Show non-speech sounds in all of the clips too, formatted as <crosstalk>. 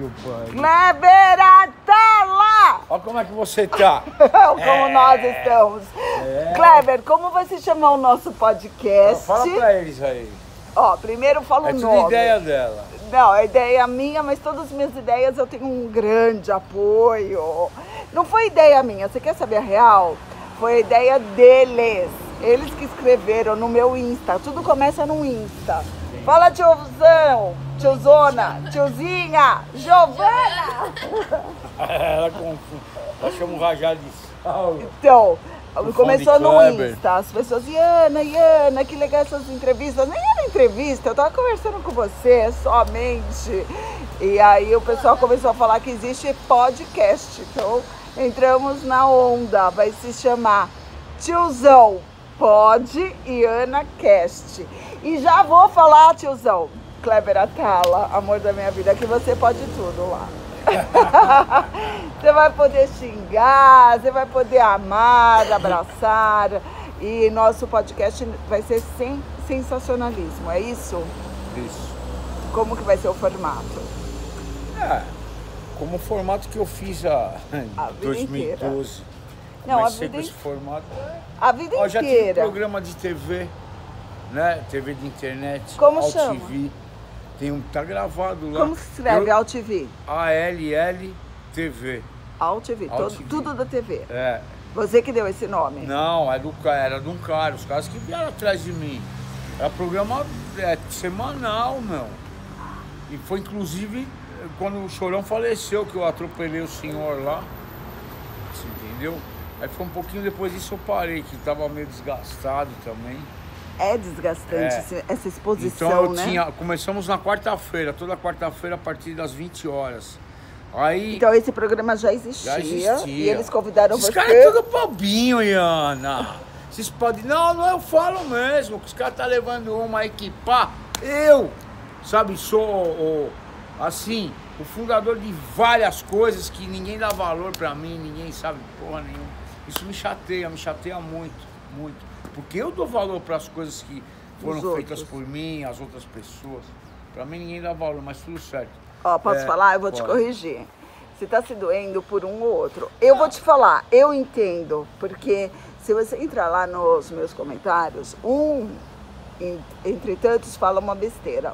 que o pai. Kleber Atala! Olha como é que você tá. <laughs> como nós estamos. Kleber, como vai se chamar o nosso podcast? Fala pra eles aí. Ó, primeiro fala É o nome. ideia dela. Não, a ideia é minha, mas todas as minhas ideias eu tenho um grande apoio. Não foi ideia minha, você quer saber a real? Foi a ideia deles. Eles que escreveram no meu Insta. Tudo começa no Insta. Fala tiozão, tiozona, tiozinha, Giovana. <laughs> Ela confunde. Ela chama um rajado de sal. Então, fã começou no Kleber. Insta. As pessoas, Iana, Iana, que legal essas entrevistas. Nem era entrevista, eu tava conversando com você somente. E aí o pessoal começou a falar que existe podcast. Então, entramos na onda. Vai se chamar Tiozão Pod Iana Cast. E já vou falar, tiozão, Kleber Atala, amor da minha vida, que você pode tudo lá. <laughs> Você vai poder xingar, você vai poder amar, abraçar. E nosso podcast vai ser sem sensacionalismo, é isso? Isso. Como que vai ser o formato? É, como o formato que eu fiz a, A em vida 2012. Não, a Comecei vida com esse formato. A vida Ó, já tive inteira. programa de TV, né? TV de internet. Como chama? TV. Tem um, tá gravado lá. Como se escreve? Eu- Alt TV. A-L-L TV. Alt TV, Alt todo- TV. tudo da TV. É. Você que deu esse nome. Não, é do, era de um cara, os caras que vieram atrás de mim. Era programa é, semanal, meu. E foi inclusive quando o Chorão faleceu, que eu atropelei o senhor lá. Você entendeu? Aí foi um pouquinho depois disso eu parei, que tava meio desgastado também. É desgastante É. essa exposição, Então eu né? tinha. Começamos na quarta-feira, toda quarta-feira a partir das 20 horas. Aí. Então esse programa já existia, Já existia. e eles convidaram Esses você. caras é tudo bobinho, Iana. Vocês podem. Não, não, eu falo mesmo, que os caras tá levando uma equipar. Eu, sabe, sou o, assim, o fundador de várias coisas que ninguém dá valor pra mim, ninguém sabe porra nenhuma. Isso me chateia, me chateia muito, muito. Porque eu dou valor para as coisas que foram Os feitas outros. por mim, as outras pessoas. Pra mim ninguém dá valor, mas tudo certo. Ó, posso É, falar? Eu vou te pode. corrigir. Você tá se doendo por um ou outro. Eu vou te falar, eu entendo, porque se você entrar lá nos meus comentários, um entre tantos fala uma besteira.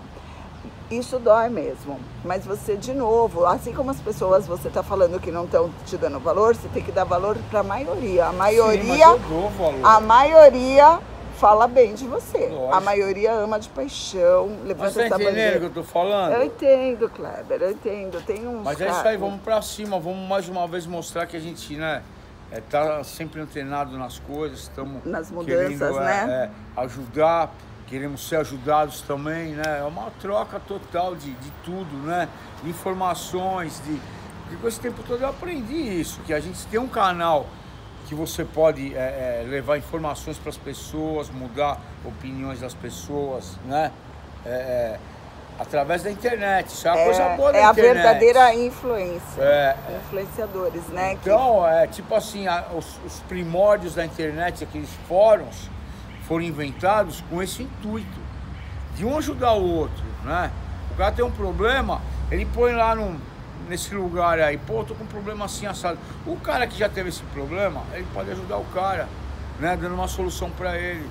Isso dói mesmo. Mas você, de novo, assim como as pessoas você tá falando que não estão te dando valor, você tem que dar valor para a maioria. A Sim, maioria, valor. a maioria fala bem de você. Lógico. A maioria ama de paixão, levanta essa entendendo o bandeira. que eu tô falando? Eu entendo, Kleber, eu entendo. Tem uns. Mas é isso aí, vamos pra cima, vamos mais uma vez mostrar que a gente, né, é, tá sempre antenado nas coisas, estamos Nas mudanças, querendo, né? é, ajudar, queremos ser ajudados também, né? É uma troca total de, de tudo, né? De informações, de. Porque com esse tempo todo eu aprendi isso, que a gente tem um canal que você pode é, é, levar informações para as pessoas, mudar opiniões das pessoas, né? É, é, através da internet. Isso é uma coisa boa da é a internet. verdadeira influência. É, Influenciadores, né? que- Então, é tipo assim, a- os, os primórdios da internet, aqueles fóruns, foram inventados com esse intuito, de um ajudar o outro, né? O cara tem um problema, ele põe lá nesse lugar aí, pô, tô com um problema assim assado. O cara que já teve esse problema, ele pode ajudar o cara, né? Dando uma solução para ele.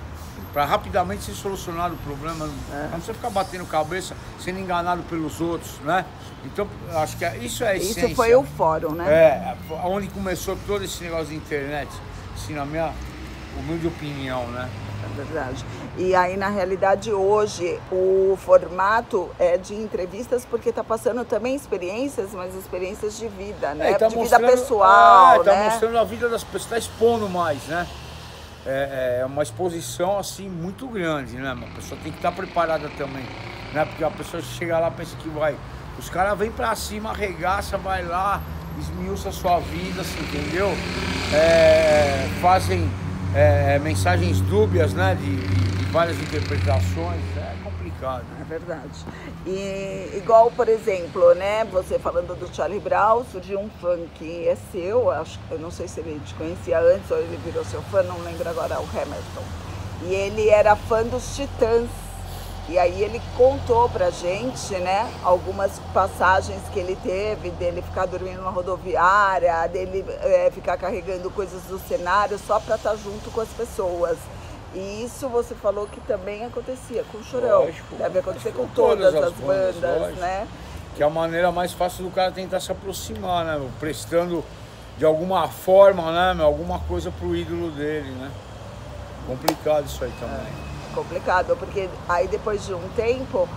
Para rapidamente ser solucionado o problema, não precisa ficar batendo cabeça, sendo enganado pelos outros, né? Então, eu acho que é- isso é a essência. Isso foi o fórum, né? É, onde começou todo esse negócio de internet, assim, na minha humilde opinião, né? É verdade. E aí, na realidade, hoje, o formato é de entrevistas, porque está passando também experiências, mas experiências de vida, né? É, tá de vida pessoal, é, tá né? mostrando a vida das pessoas, tá expondo mais, né? É, é uma exposição, assim, muito grande, né? A pessoa tem que estar preparada também, né? Porque a pessoa chega lá pensa que vai... Os caras vêm pra cima, arregaça, vai lá, esmiuça a sua vida, assim, entendeu? É, fazem é, mensagens dúbias, né? De, de- de várias interpretações, é complicado. É verdade. E igual, por exemplo, né, você falando do Charlie Brown, surgiu um fã que é seu, acho, eu não sei se ele te conhecia antes ou ele virou seu fã, não lembro agora, o Hamilton. E ele era fã dos Titãs. E aí ele contou pra gente, né, algumas passagens que ele teve, dele ficar dormindo na rodoviária, dele é, ficar carregando coisas do cenário só pra estar junto com as pessoas. E isso você falou que também acontecia com o Chorão. Lógico. Deve acontecer com, Com todas, todas as as bandas, bandas, né? Que é a maneira mais fácil do cara tentar se aproximar, né? Prestando de alguma forma, né? Alguma coisa pro ídolo dele, né? Complicado isso aí também. Complicado, porque aí depois de um tempo,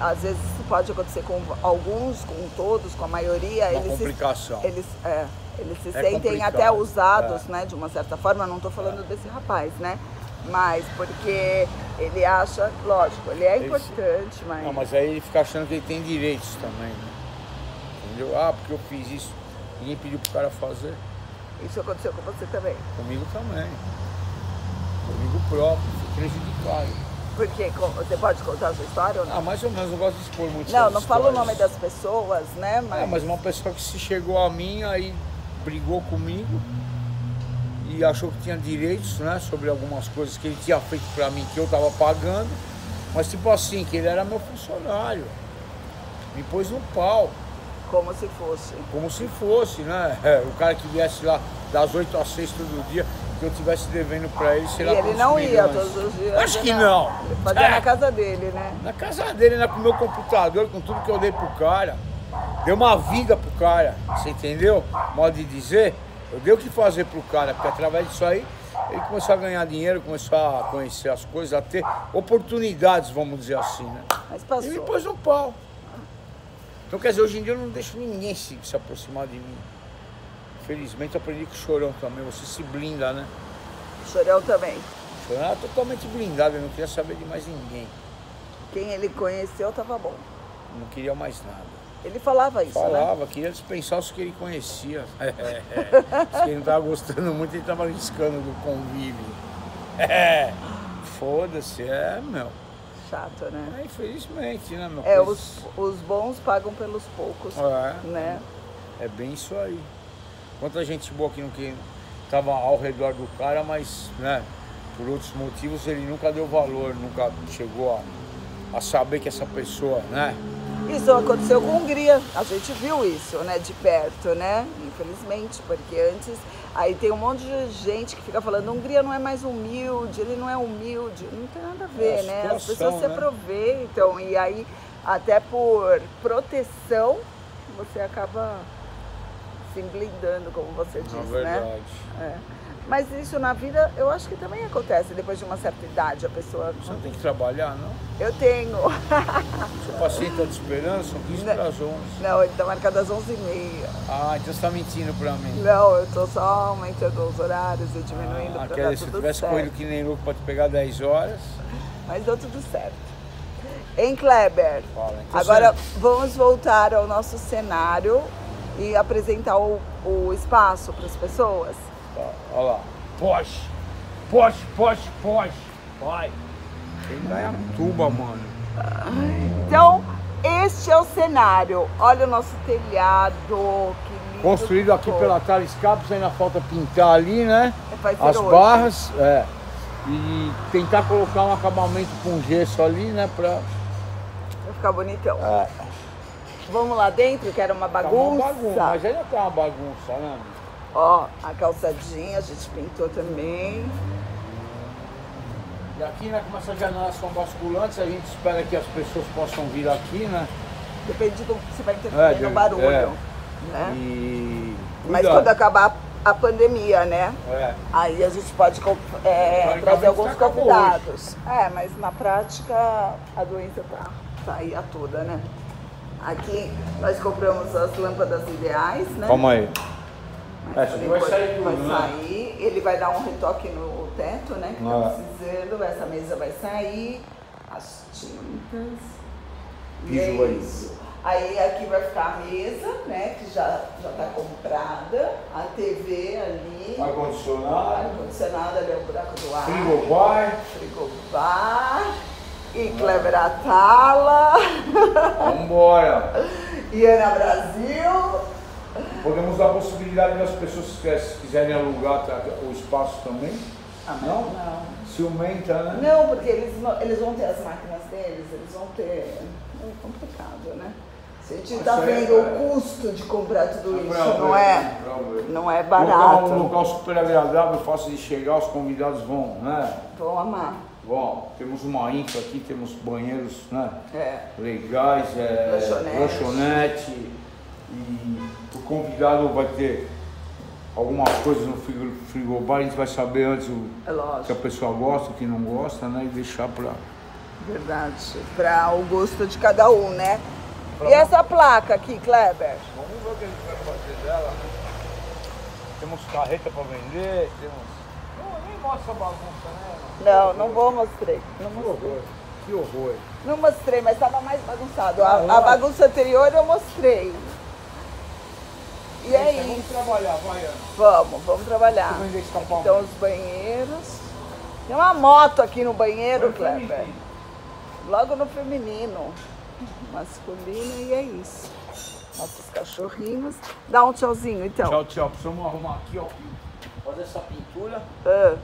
às vezes pode acontecer com alguns, com todos, com a maioria, Uma eles complicação. se, eles, é, eles se É sentem até usados, é. né, de uma certa forma, não estou falando desse rapaz, né? Mas porque ele acha, lógico, ele é Ele se- importante, mas, Não, mas aí ele fica achando que ele tem direitos também, né? Entendeu? Ah, porque eu fiz isso. Ninguém pediu pro cara fazer. isso aconteceu com você também. Comigo também. Comigo próprio. Fui prejudicado. Porque co- você pode contar a sua história ou não? Ah, mais ou menos, não gosto de expor muito Não, não fala o nome das pessoas, né? Mas, É, mas uma pessoa que se chegou a mim, aí brigou comigo e achou que tinha direitos, né, sobre algumas coisas que ele tinha feito pra mim que eu tava pagando, mas tipo assim, que ele era meu funcionário. Me pôs no pau, como se fosse. como se fosse, né? <laughs> O cara que viesse lá das 8 às 6 todo dia, que eu tivesse devendo pra ele, sei E lá ele quantos não ia milhões. todos os dias. Acho que né? não. Ele fazia É. na casa dele, né? Na casa dele, né, com o meu computador, com tudo que eu dei pro cara. Deu uma vida pro cara, você entendeu? Modo de dizer, eu dei o que fazer pro cara, porque através disso aí ele começou a ganhar dinheiro, começou a conhecer as coisas, a ter oportunidades, vamos dizer assim, né? Mas E me passou. pôs no pau. Então quer dizer, hoje em dia eu não deixo ninguém se, se aproximar de mim. Felizmente eu aprendi com o chorão também, você se blinda, né? Chorão também. Chorão era totalmente blindado, eu não queria saber de mais ninguém. Quem ele conheceu tava bom. Não queria mais nada. Ele falava isso, né? Falava, queria dispensar os que ele conhecia. <laughs> É, Se ele não tava gostando muito, ele tava arriscando do convívio. <laughs> É, foda-se, é, meu. Chato, né? É, infelizmente, né, meu? É, Coisa- os, os bons pagam pelos poucos, É, né? é bem isso aí. Quanta gente boa que não que tava ao redor do cara, mas, né, por outros motivos ele nunca deu valor, nunca chegou a, a saber que essa pessoa, né? Isso aconteceu com a Hungria, a gente viu isso, né, de perto, né? Infelizmente, porque antes aí tem um monte de gente que fica falando, Hungria não é mais humilde, ele não é humilde, não tem nada a ver, É a né? As pessoas se né? aproveitam e aí até por proteção você acaba se blindando, como você diz, né? verdade. É. Mas isso na vida eu acho que também acontece depois de uma certa idade, a pessoa. Você não tem que trabalhar, não? Eu tenho. <laughs> Seu paciente está te esperando, são 15 Não. para as 11. Não, ele tá marcado às 11h30. Ah, então você tá mentindo pra mim. Não, eu tô só aumentando os horários e diminuindo Ah, quer dar se eu tivesse certo. corrido que nem louco pra te pegar 10 horas. Mas deu tudo certo. Em Kleber, Fala, então agora vamos voltar ao nosso cenário e apresentar o, o espaço para as pessoas. Tá, olha lá. Porsche. Porsche, Porsche, Porsche. Vai. Tem Indaiatuba, mano. Então, este é o cenário. Olha o nosso telhado, que lindo. Construído aqui ficou. pela Thales Capos, ainda falta pintar ali, né? Vai ser As hoje. barras, é. E tentar colocar um acabamento com gesso ali, né? Pra. Vai ficar bonitão. É, Vamos lá dentro, que era uma tá bagunça. uma bagunça. Mas ainda tá uma bagunça, né? Ó, a calçadinha a gente pintou também. E aqui, né, como essas janelas são basculantes, a gente espera que as pessoas possam vir aqui, né? Depende do que você vai É, interferir de- no barulho. é. Né? E. Mas Cuidado. quando acabar a pandemia, né? É. Aí a gente pode é, trazer alguns convidados. É, mas na prática a doença tá, tá aí a toda, né? Aqui nós compramos as lâmpadas ideais, né? Calma aí. Mas aqui também vai sair vai tudo, né? sair. Ele vai dar um retoque no teto, né? Que Ah. tá precisando. Essa mesa vai sair. As tintas. E Piso é vai- isso. Aí aqui vai ficar a mesa, né? Que já, já tá comprada. A TV ali. Ar-condicionado, Ar-condicionado ali é o buraco do ar. frigobar. Frigobar. E Kleber Atala. Vambora. <laughs> e Ana Brasil. Podemos dar a possibilidade das pessoas que quis- quiserem alugar tá, o espaço também. Ah, Não? não. Ciumenta, né? Não, porque eles, eles vão ter as máquinas deles, eles vão ter. É complicado, né? A gente Isso tá é- vendo o custo de comprar tudo isso, Pra não é? Não é Local, um barato. local super agradável, fácil de chegar, os convidados vão, né? Vão amar. Bom, temos uma infra aqui, temos banheiros, né? É. legais, é, Lanchonete. lanchonete, e o convidado vai ter algumas coisas no frigo- frigobar, a gente vai saber antes o É que a pessoa gosta, o que não gosta, né? E deixar pra. verdade. Para o gosto de cada um, né? E essa placa aqui, Kleber? Vamos ver o que a gente vai fazer dela, né? Temos carreta pra vender, temos. Mostra a bagunça, né? Não, não vou mostrei. Não Que mostrei. horror, que horror. Não mostrei, mas estava mais bagunçado. Ah, A, a lógico. bagunça anterior eu mostrei. E é Vamos isso. trabalhar, vai, Ana. Vamos, vamos trabalhar. Estão os banheiros. Tem uma moto aqui no banheiro, Kleber. Logo no feminino. Masculino e é isso. Nossos cachorrinhos. Dá um tchauzinho, então. Tchau, tchau. Precisamos arrumar aqui, ó. Fazer essa pintura Ah,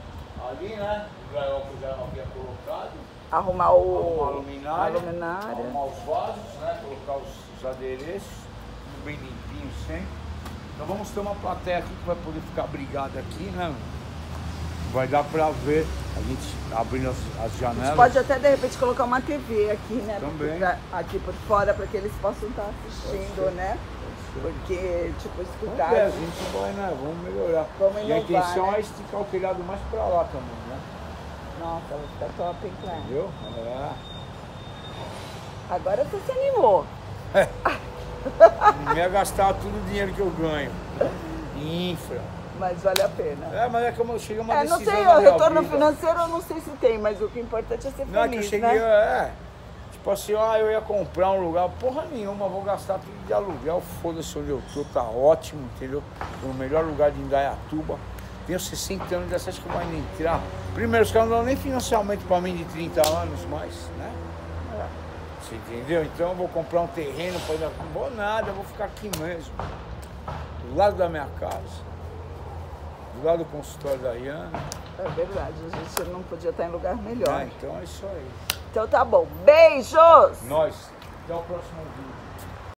ali, né? O gaiola que já havia colocado. arrumar o... Arrumar a luminária, a luminária. arrumar os vasos, né? colocar os, os adereços, tudo bem limpinho sempre. Então vamos ter uma plateia aqui que vai poder ficar brigada aqui, né? Vai dar pra ver, a gente abrindo as, as A gente janelas. pode até de repente colocar uma TV aqui, né? Também. Pra- aqui por fora para que eles possam estar assistindo, né? Porque, tipo, Vamos escutar. ver, a gente vai, né? Vamos melhorar. Vamos e a intenção né? é esticar o telhado mais pra lá também, né? Nossa, vai ficar top, hein, Cleber? Entendeu? É. Agora você se animou. Não ia gastar todo o dinheiro que eu ganho. Infra. Mas vale a pena. É, mas é como eu cheguei a uma É, não decisão sei, na o retorno vida. financeiro eu não sei se tem, mas o que é importante é ser Não, é que eu feliz, cheguei, né? é. Tipo assim, ah, eu ia comprar um lugar, porra nenhuma, vou gastar tudo de aluguel, foda-se onde eu tô, tá ótimo, entendeu? No melhor lugar de Indaiatuba. Tenho 60 anos, acha que vai me entrar? Primeiro, os caras não dão nem financiamento pra mim de 30 anos mais, né? Você entendeu? Então eu vou comprar um terreno pra. Não vou nada, eu vou ficar aqui mesmo. Do lado da minha casa. Do lado do consultório da Iana. É verdade, a gente não podia estar em lugar melhor. Ah, então é isso aí. Então tá bom. Beijos! Nós. Até o próximo vídeo.